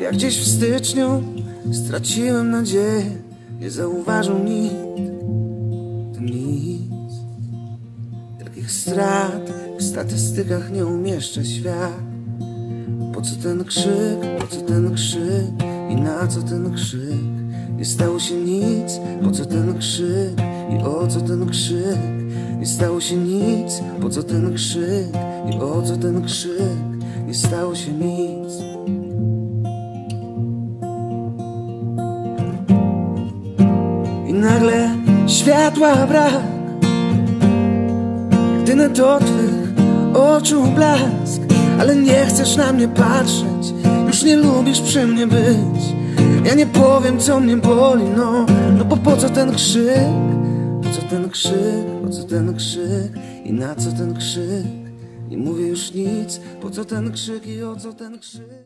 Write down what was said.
Jak gdzieś w styczniu straciłem nadzieję Nie zauważył nikt. Nic. Takich strat w statystykach nie umieszcza świat. Po co ten krzyk, po co ten krzyk I na co ten krzyk? Nie stało się nic, po co ten krzyk I o co ten krzyk? Nie stało się nic, po co ten krzyk I o co ten krzyk? Nie stało się nic I nagle światła brak Jedyny to twych oczu blask Ale nie chcesz na mnie patrzeć Już nie lubisz przy mnie być Ja nie powiem co mnie boli, no No bo po co ten krzyk? Po co ten krzyk? Po co ten krzyk? I na co ten krzyk? Nie mówię już nic Po co ten krzyk i o co ten krzyk?